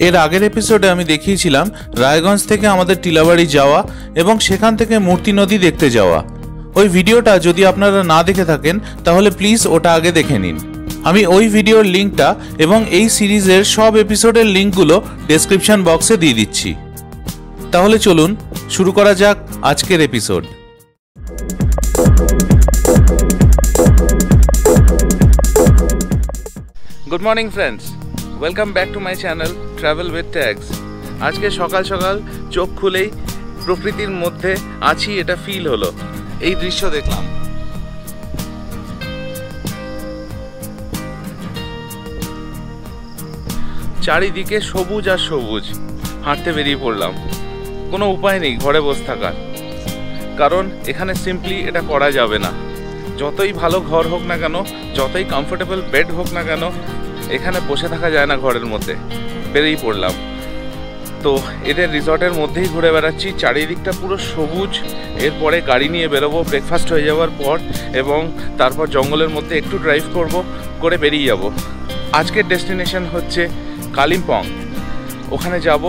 এর আগের এপিসোডে আমি দেখিয়েছিলাম রায়গঞ্জ থেকে আমাদের টিলাবাড়ি যাওয়া এবং সেখান থেকে মূর্তি নদী দেখতে যাওয়া। ওই ভিডিওটা যদি আপনারা না দেখে থাকেন, তাহলে প্লিজ ওটা আগে দেখে নিন। আমি ওই ভিডিওর লিঙ্কটা এবং এই সিরিজের সব এপিসোডের লিঙ্কগুলো ডেসক্রিপশন বক্সে দিয়ে দিচ্ছি। তাহলে চলুন, শুরু করা যাক আজকের episode good morning friends welcome back to my channel travel with tags আজকে সকাল সকাল চোখ খুলেই প্রকৃতির মধ্যে আছি, এটা ফিল হলো। এই দৃশ্য দেখলাম। চারিদিকে সবুজ আর সবুজ। হাঁটতে বেরিয়ে পড়লাম। কোনো উপায় নেই, ঘরে বসে থাকার। কারণ এখানে সিম্পলি এটা করা যাবে না। যতই ভালো ঘর হোক না কেন, যতই কমফোর্টেবল বেড হোক না কেন, এখানে বসে থাকা যায় না ঘরের মধ্যে। বেরিয়ে পড়লাম। তো এদের রিসর্টের মধ্যেই ঘুরে বেড়াচ্ছি। চারিদিকটা পুরো সবুজ। এরপরে গাড়ি নিয়ে বেরোবো। ব্রেকফাস্ট হয়ে যাওয়ার পর এবং তারপর জঙ্গলের মধ্যে একটু ড্রাইভ করব, করে বেরিয়ে যাব। আজকের ডেস্টিনেশন হচ্ছে কালিম্পং। ওখানে যাব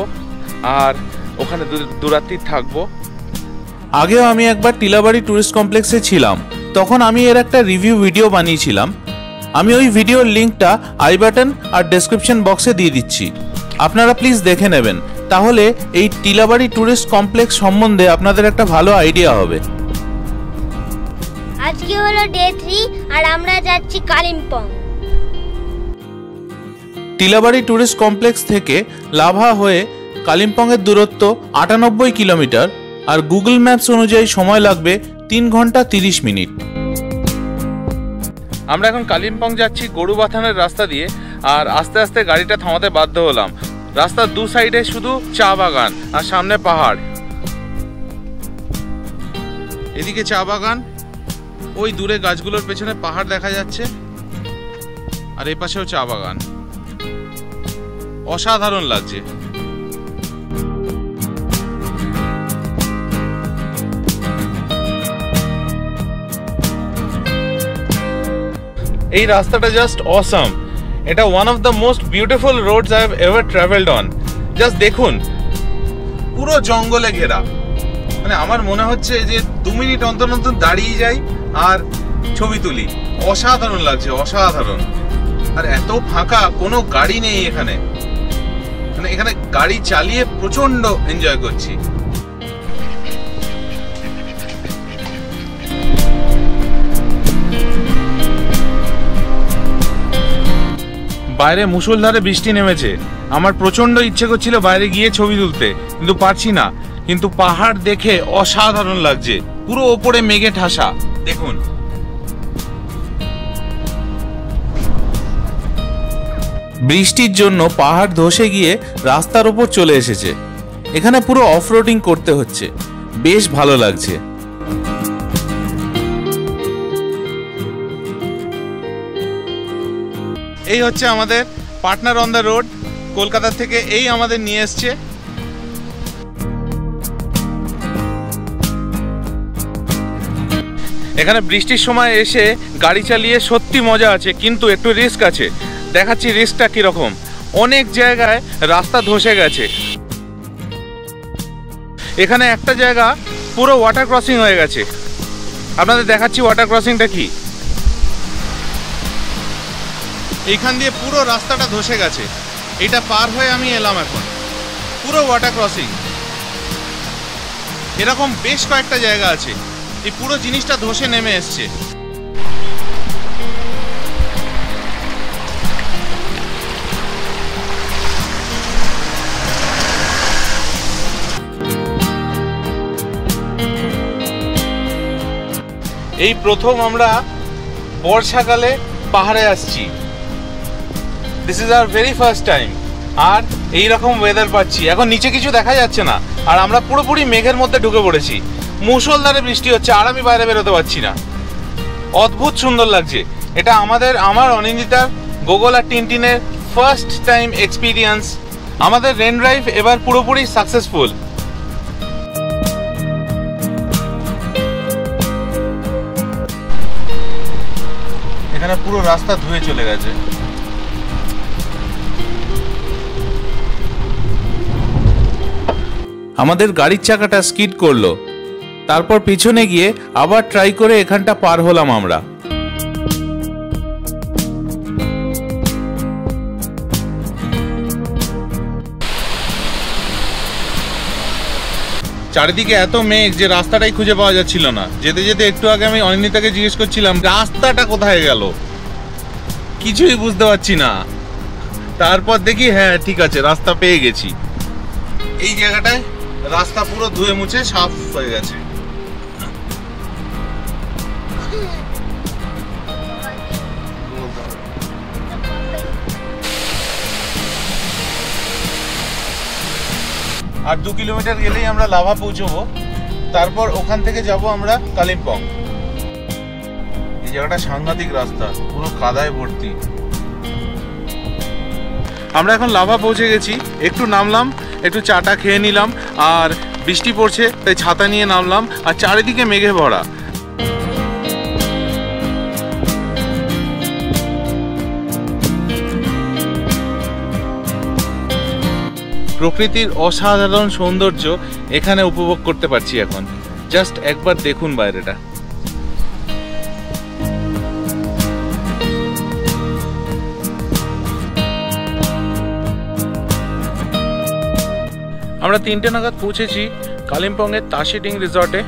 আর ওখানে দুরাত্রি থাকব। আগেও আমি একবার টিলাবাড়ি ট্যুরিস্ট কমপ্লেক্সে ছিলাম। তখন আমি এর একটা রিভিউ ভিডিও বানিয়েছিলাম। আমি ওই ভিডিওর লিঙ্কটা আই বাটন আর ডেসক্রিপশন বক্সে দিয়ে দিচ্ছি। আপনারা প্লিজ দেখে নেবেন। তাহলে এই টিলাবাড়ি ট্যুরিস্ট কমপ্লেক্স সম্বন্ধে আপনাদের একটা ভালো আইডিয়া হবে। আজকে হলো ডে থ্রি আর আমরা যাচ্ছি কালিম্পং। টিলাবাড়ি ট্যুরিস্ট কমপ্লেক্স থেকে লাভা হয়ে কালিম্পংয়ের দূরত্ব আটানব্বই কিলোমিটার আর গুগল ম্যাপস অনুযায়ী সময় লাগবে তিন ঘণ্টা তিরিশ মিনিট। আমরা এখন কালিম্পং যাচ্ছি গরুবাথানের রাস্তা দিয়ে আর আস্তে আস্তে গাড়িটা থামাতে বাধ্য হলাম। রাস্তার দু সাইডে শুধু চা বাগান আর সামনে পাহাড়। এদিকে চা বাগান, ওই দূরে গাছগুলোর পেছনে পাহাড় দেখা যাচ্ছে, আর এই পাশেও চা বাগান। অসাধারণ লাগছে। এই রাস্তাটা জাস্ট অসাম এটা one of the most beautiful roads I have ever travelled on just দেখুন। পুরো জঙ্গলে ঘেরা। মানে আমার মনে হচ্ছে যে দু মিনিট অন্তর অন্তর দাঁড়িয়ে যাই আর ছবি তুলি। অসাধারণ লাগছে, অসাধারণ। আর এত ফাঁকা, কোনো গাড়ি নেই এখানে। মানে এখানে গাড়ি চালিয়ে প্রচণ্ড এনজয় করছি। বাইরে মুসলধারে বৃষ্টি নেমেছে। আমার প্রচণ্ড ইচ্ছে করছিল বাইরে গিয়ে ছবি তুলতে, কিন্তু পারছি না। কিন্তু পাহাড় দেখে অসাধারণ লাগছে। পুরো ওপরে মেঘে ঠাসা। দেখুন। বৃষ্টির জন্য পাহাড় ধসে গিয়ে রাস্তার ওপর চলে এসেছে। এখানে পুরো অফরোডিং করতে হচ্ছে। বেশ ভালো লাগছে। এই হচ্ছে আমাদের partner on the road, Kolkata থেকে এই আমাদের নিয়ে এসছে। এখানে বৃষ্টির সময় এসে গাড়ি চালিয়ে সত্যি মজা আছে, কিন্তু একটু রিস্ক আছে। দেখাচ্ছি রিস্কটা কীরকম। অনেক জায়গায় রাস্তা ধসে গেছে। এখানে একটা জায়গা পুরো ওয়াটার ক্রসিং হয়ে গেছে। আপনাদের দেখাচ্ছি ওয়াটার ক্রসিংটা কি? এইখান দিয়ে পুরো রাস্তাটা ধসে গেছে। এটা পার হয়ে আমি এলাম এখন। পুরো ওয়াটার ক্রসিং এরকম বেশ কয়েকটা জায়গা আছে। এই পুরো জিনিসটা ধসে নেমে এসছে। এই প্রথম আমরা বর্ষাকালে পাহাড়ে আসছি। This is our very first time আর এই রকম ওয়েদার পাচ্ছি। এখন নিচে কিছু দেখা যাচ্ছে না। আর আমরা পুরোপুরি মেঘের মধ্যে ঢুকে পড়েছি। মুসলধারে বৃষ্টি হচ্ছে, আর আমি বাইরে বেরোতে পারছি না। অদ্ভুত সুন্দর লাগছে। এটা আমাদের, আমার অনিন্দিতার গোগল আর টিনটিনের ফার্স্ট টাইম এক্সপিরিয়েন্স আমাদের রেন ড্রাইভ এবার পুরোপুরি সাকসেসফুল এখানে পুরো রাস্তা ধুয়ে চলে গেছে। আমাদের গাড়ির চাকাটা স্কিড করল। তারপর পিছনে গিয়ে আবার ট্রাই করে এখানটা পার হলাম আমরা। চারিদিকে এত মেঘ যে রাস্তাটাই খুঁজে পাওয়া যাচ্ছিল না। যেতে যেতে একটু আগে আমি অনিন্দিতাকে জিজ্ঞেস করছিলাম, রাস্তাটা কোথায় গেল? কিছুই বুঝতে পারছি না। তারপর দেখি হ্যাঁ ঠিক আছে, রাস্তা পেয়ে গেছি। এই জায়গাটায় রাস্তা পুরো ধুয়ে মুছে সাফ হয়ে গেছে। আর দু কিলোমিটার গেলেই আমরা লাভা পৌঁছবো। তারপর ওখান থেকে যাব আমরা কালিম্পং। এই জায়গাটা সাংঘাতিক রাস্তা, পুরো কাদায় ভর্তি। আমরা এখন লাভা পৌঁছে গেছি, একটু নামলাম একটু চাটা খেয়ে নিলাম, আর বৃষ্টি পড়ছে, তাই ছাতা নিয়ে নামলাম, আর চারিদিকে মেঘে ভরা। প্রকৃতির অসাধারণ সৌন্দর্য এখানে উপভোগ করতে পারছি এখন। জাস্ট একবার দেখুন বাইরেটা। আমরা তিনটে নাগাদ পৌঁছেছি কালিম্পংয়ের তাশিটিং রিসর্টে।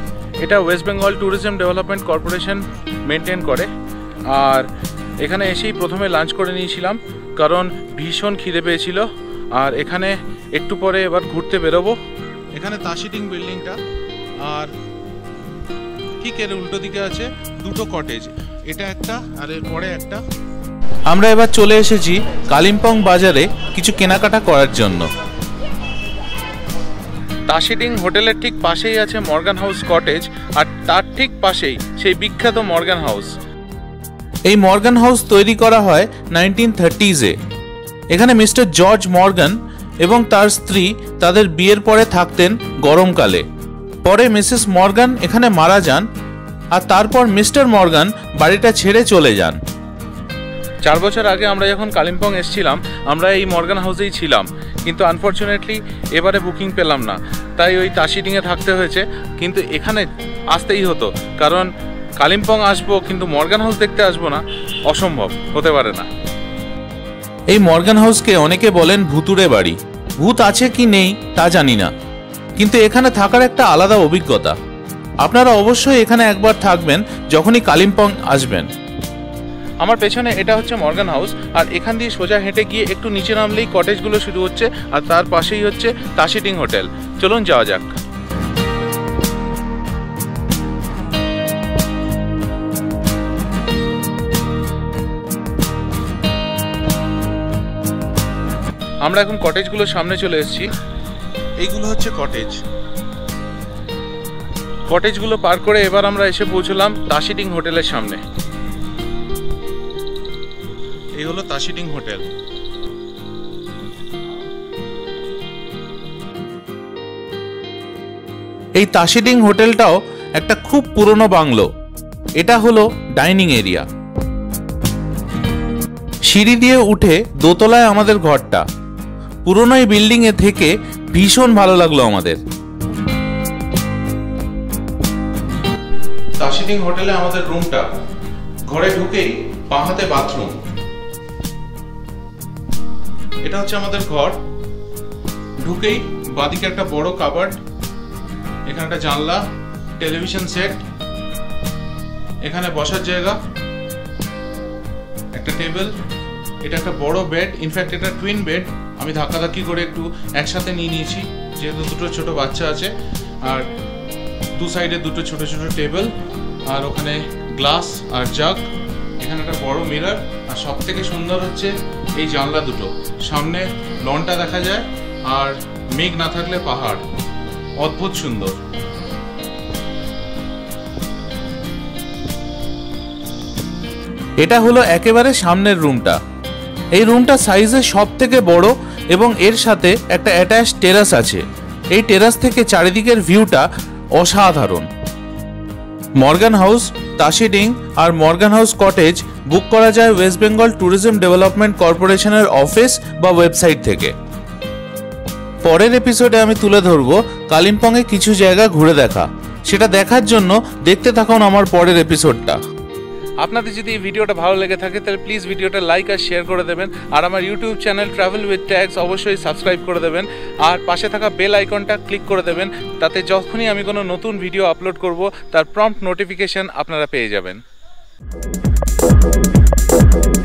এটা West Bengal tourism development corporation maintain করে। আর এখানে এসেই প্রথমে লাঞ্চ করে নিয়েছিলাম কারণ ভীষণ খিদে পেয়েছিল। আর এখানে একটু পরে এবার ঘুরতে বেরোবো। এখানে তাশিটিং বিল্ডিংটা আর ঠিক এর উল্টো দিকে আছে দুটো কটেজ এটা একটা আর এর পরে একটা। আমরা এবার চলে এসেছি কালিম্পং বাজারে কিছু কেনাকাটা করার জন্য। তাশিডিং হোটেলের ঠিক পাশেই আছে মর্গান হাউস কটেজ, আর তার ঠিক পাশেই সেই বিখ্যাত মর্গান হাউস। এই মর্গান হাউস তৈরি করা হয় নাইনটিন থার্টিজে। এখানে মিস্টার জর্জ মর্গান এবং তার স্ত্রী তাদের বিয়ের পরে থাকতেন গরমকালে। পরে মিসেস মর্গান এখানে মারা যান, আর তারপর মিস্টার মর্গান বাড়িটা ছেড়ে চলে যান। চার বছর আগে আমরা যখন কালিম্পং এসেছিলাম, আমরা এই মর্গান হাউসেই ছিলাম। কিন্তু আনফর্চুনেটলি এবারে বুকিং পেলাম না। তাই ওই তাসিডিংয়ে থাকতে হয়েছে। কিন্তু এখানে আসতেই হতো। কারণ কালিম্পং আসব, কিন্তু মর্গান হাউস দেখতে আসব না, অসম্ভব, হতে পারে না। এই মর্গান হাউসকে অনেকে বলেন ভুতুরে বাড়ি। ভূত আছে কি নেই, তা জানি না। কিন্তু এখানে থাকার একটা আলাদা অভিজ্ঞতা। আপনারা অবশ্যই এখানে একবার থাকবেন, যখনই কালিম্পং আসবেন। আমার পেছনে এটা হচ্ছে মর্গান হাউস আর এখান দিয়ে সোজা হেঁটে গিয়ে একটু নিচে নামলেই কটেজগুলো শুরু হচ্ছে আর তার পাশেই হচ্ছে তাসিটিং হোটেল। চলুন যাওয়া যাক। আমরা এখন কটেজগুলোর সামনে চলে এসেছি। এইগুলো হচ্ছে কটেজ। কটেজগুলো পার করে এবার আমরা এসে পৌঁছলাম তাসিটিং হোটেলের সামনে। হলো তাসিডিং হোটেল। এই তাসিডিং হোটেলটাও একটা খুব পুরনো বাংলো। এটা হলো ডাইনিং এরিয়া। সিঁড়ি দিয়ে উঠে দোতলায় আমাদের ঘরটা। পুরনো এই বিল্ডিং এ থেকে ভীষণ ভালো লাগল আমাদের। তাসিডিং হোটেলে আমাদের রুমটা। ঘরে ঢুকেই বাঁহাতে বাথরুম। এটা হচ্ছে আমাদের ঘর। ঢুকেই বাদিকে একটা বড় কাবার্ড, এখানে একটা জানলা, টেলিভিশন সেট, এখানে বসার জায়গা, একটা টেবিল, এটা একটা বড় বেড ইনফ্যাক্ট এটা টুইন বেড আমি ধাক্কাধাক্কি করে একটু একসাথে নিয়ে নিয়েছি, যেহেতু দুটো ছোট বাচ্চা আছে, আর দু সাইডে দুটো ছোট ছোট টেবিল, আর ওখানে গ্লাস আর জাগ, এখানে একটা বড় মিরার, আর সব থেকে সুন্দর হচ্ছে এই জানলা দুটো। সামনে লনটা দেখা যায় আর মেঘ না থাকলে পাহাড়। অদ্ভুত সুন্দর। এটা হলো একেবারে সামনের রুমটা। এই রুমটা সাইজে সব থেকে বড় এবং এর সাথে একটা অ্যাটাচ টেরাস আছে। এই টেরাস থেকে চারিদিকের ভিউটা অসাধারণ। মর্গান হাউস, তাসিডিং আর মর্গান হাউস কটেজ বুক করা যায় ওয়েস্ট বেঙ্গল ট্যুরিজম ডেভেলপমেন্ট কর্পোরেশনের অফিস বা ওয়েবসাইট থেকে। পরের এপিসোডে আমি তুলে ধরবো কালিম্পংয়ে কিছু জায়গা ঘুরে দেখা। সেটা দেখার জন্য দেখতে থাকুন আমার পরের এপিসোডটা। আপনাদের যদি এই ভিডিওটা ভালো লেগে থাকে, তাহলে প্লিজ ভিডিওটা লাইক আর শেয়ার করে দেবেন। আর আমার YouTube channel travel with tags অবশ্যই সাবস্ক্রাইব করে দেবেন। আর পাশে থাকা বেল আইকনটা ক্লিক করে দেবেন। তাতে যখনই আমি কোনো নতুন ভিডিও আপলোড করব, তার প্রম্পট নোটিফিকেশন আপনারা পেয়ে যাবেন। Thank you.